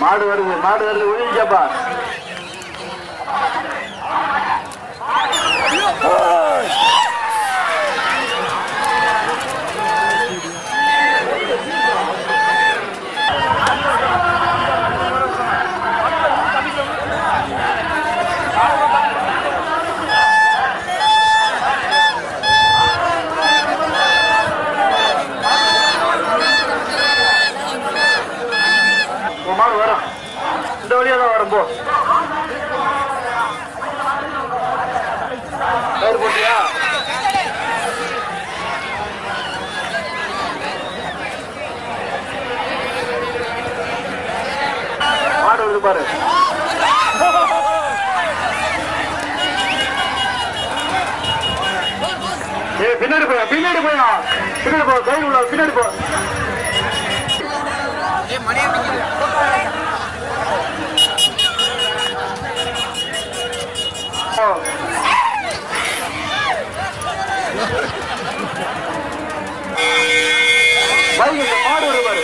மாடு வருது மாடு வருது ஒழிஞ்சப்பா உன் மாடு வரும். இந்த வழியா தான் வரும் போ. கயிறு போட்டியா? மாடு வருது பாரு. ஏ பின்னாடி போயா பின்னாடி போயா. பின்னாடி போ கயிறு உள்ள பின்னாடி போ. ஓ. பைக் இந்த மாடு வருது பாரு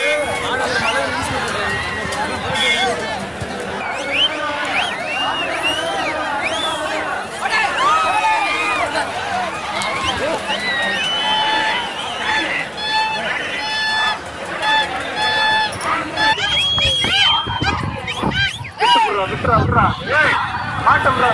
விட்டுறா, விட்டுறா, விட்டுறா. ஏய், மாட்டை விட்றா.